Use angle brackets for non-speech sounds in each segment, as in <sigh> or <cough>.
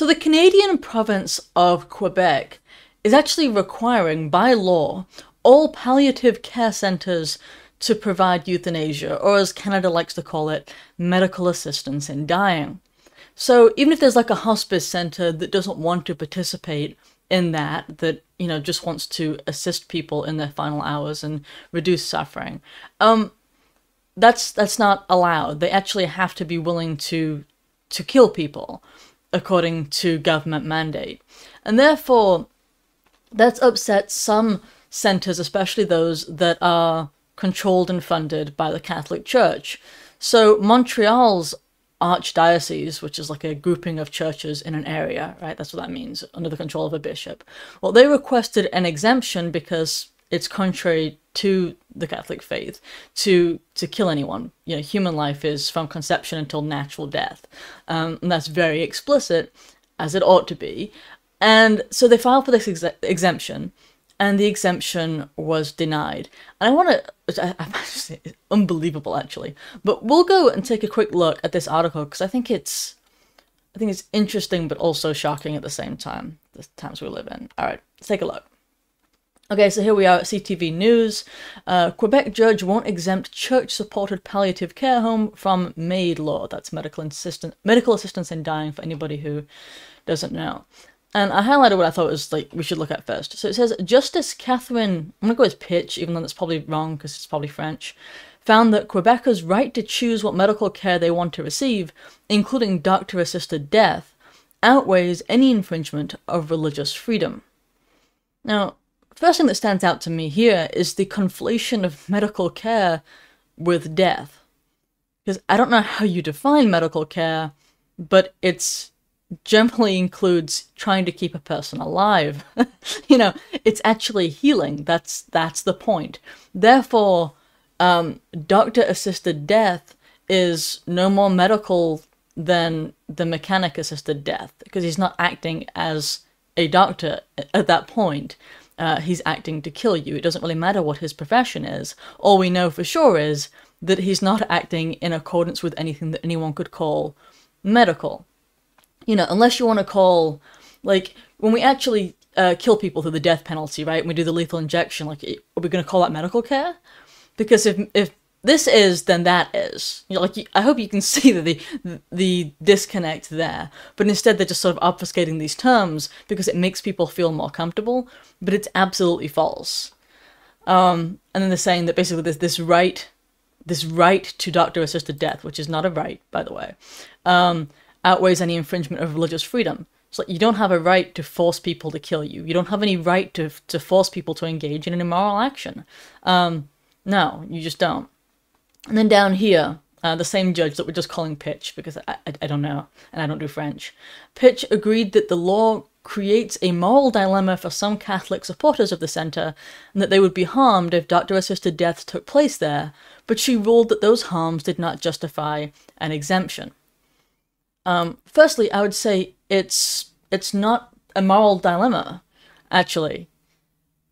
So the Canadian province of Quebec is actually requiring by law all palliative care centres to provide euthanasia, or as Canada likes to call it, medical assistance in dying. So even if there's like a hospice centre that doesn't want to participate in that, that you know just wants to assist people in their final hours and reduce suffering, um, that's that's not allowed. They actually have to be willing to to kill people according to government mandate, and therefore that's upset some centres, especially those that are controlled and funded by the Catholic Church. So Montreal's archdiocese, which is like a grouping of churches in an area, right? That's what that means, under the control of a bishop. Well, they requested an exemption because it's contrary to the Catholic faith to to kill anyone. You know, human life is from conception until natural death, um, and that's very explicit, as it ought to be. And so they filed for this ex- exemption, and the exemption was denied. And I want to, I, I say, it's unbelievable actually. But we'll go and take a quick look at this article because I think it's, I think it's interesting but also shocking at the same time. The times we live in. All right, let's take a look. Okay, so here we are at CTV News. Uh, Quebec judge won't exempt church-supported palliative care home from MAID law. That's medical assistant, medical assistance in dying for anybody who doesn't know. And I highlighted what I thought was like we should look at first. So it says Justice Catherine, I'm gonna go with Pitch, even though that's probably wrong because it's probably French, found that Quebecers' right to choose what medical care they want to receive, including doctor-assisted death, outweighs any infringement of religious freedom. Now, first thing that stands out to me here is the conflation of medical care with death. Because I don't know how you define medical care, but it's generally includes trying to keep a person alive. <laughs> you know, it's actually healing. That's that's the point. Therefore, um, doctor-assisted death is no more medical than the mechanic-assisted death because he's not acting as a doctor at that point. Uh, he's acting to kill you. It doesn't really matter what his profession is. All we know for sure is that he's not acting in accordance with anything that anyone could call medical you know, unless you want to call, like, when we actually uh, kill people through the death penalty, right? When we do the lethal injection, like, are we going to call that medical care? Because if if this is, then that is. You know, like, I hope you can <laughs> see the the disconnect there. But instead, they're just sort of obfuscating these terms because it makes people feel more comfortable. But it's absolutely false. Um, and then they're saying that basically there's this right, this right to doctor-assisted death, which is not a right, by the way. Um, outweighs any infringement of religious freedom. It's like you don't have a right to force people to kill you. You don't have any right to to force people to engage in an immoral action. Um, no, you just don't. And then down here, uh, the same judge that we're just calling Pitch because I, I, I don't know and I don't do French. Pitch agreed that the law creates a moral dilemma for some Catholic supporters of the centre and that they would be harmed if doctor assisted deaths took place there, but she ruled that those harms did not justify an exemption. Um, firstly, I would say it's it's not a moral dilemma. Actually,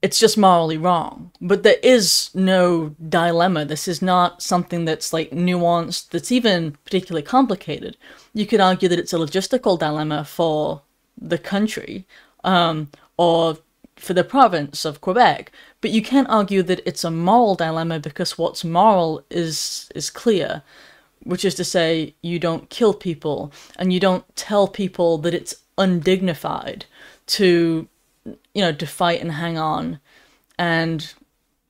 it's just morally wrong. But there is no dilemma. This is not something that's like nuanced. That's even particularly complicated. You could argue that it's a logistical dilemma for the country, um, or for the province of Quebec, but you can't argue that it's a moral dilemma because what's moral is is clear which is to say, you don't kill people and you don't tell people that it's undignified to, you know, to fight and hang on and,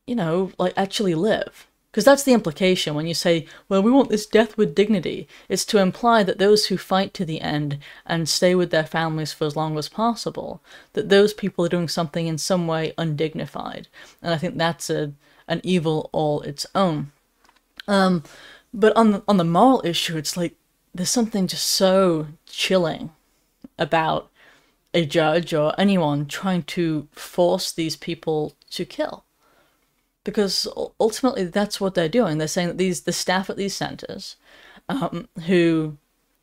you know, like actually live. Because that's the implication when you say, well, we want this death with dignity. It's to imply that those who fight to the end and stay with their families for as long as possible, that those people are doing something in some way undignified. And I think that's a an evil all its own. Um, but on the, on the moral issue, it's like there's something just so chilling about a judge or anyone trying to force these people to kill. Because ultimately, that's what they're doing. They're saying that these the staff at these centers, um, who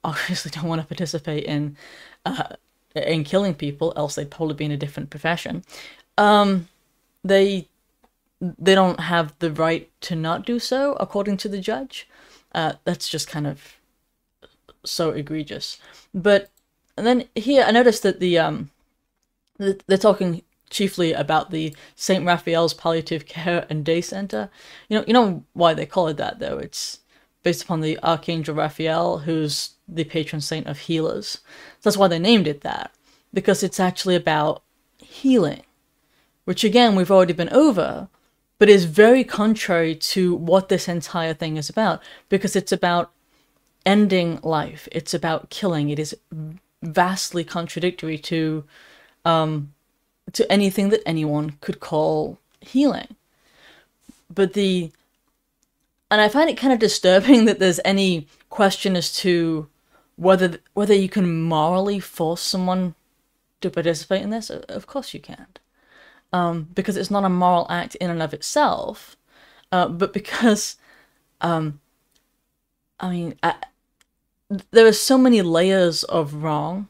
obviously <laughs> don't want to participate in uh, in killing people, else they'd probably be in a different profession. Um, they they don't have the right to not do so, according to the judge. Uh, that's just kind of so egregious. But and then here I noticed that the um, they're talking chiefly about the Saint Raphael's Palliative Care and Day Center. You know, you know why they call it that though. It's based upon the Archangel Raphael, who's the patron saint of healers. So that's why they named it that, because it's actually about healing, which again we've already been over, but is very contrary to what this entire thing is about, because it's about ending life. It's about killing. It is vastly contradictory to um, to anything that anyone could call healing. But the and I find it kind of disturbing <laughs> that there's any question as to whether whether you can morally force someone to participate in this. Of course you can't, um, because it's not a moral act in and of itself, uh, but because, um, I mean, there are so many layers of wrong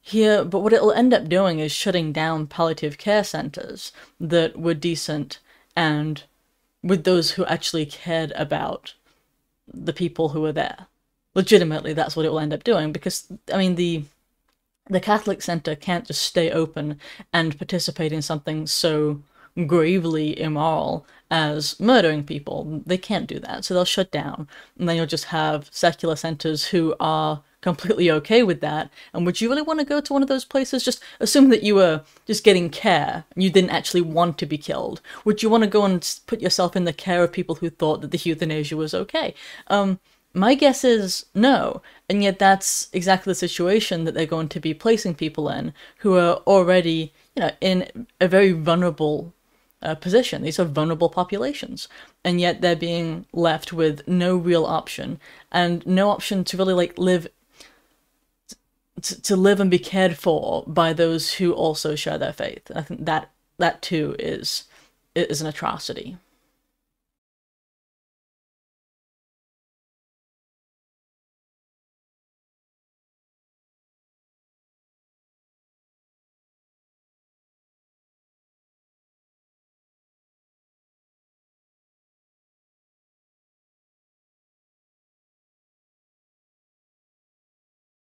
here, but what it'll end up doing is shutting down palliative care centers that were decent and with those who actually cared about the people who were there. Legitimately, that's what it will end up doing because, I mean, the the Catholic Center can't just stay open and participate in something so gravely immoral as murdering people. They can't do that, so they'll shut down, and then you'll just have secular centers who are completely okay with that. And would you really want to go to one of those places? Just assume that you were just getting care and you didn't actually want to be killed. Would you want to go and put yourself in the care of people who thought that the euthanasia was okay? Um, my guess is no. And yet that's exactly the situation that they're going to be placing people in who are already, you know, in a very vulnerable uh, position. These are vulnerable populations, and yet they're being left with no real option and no option to really like live to, to live and be cared for by those who also share their faith. I think that that too is is an atrocity.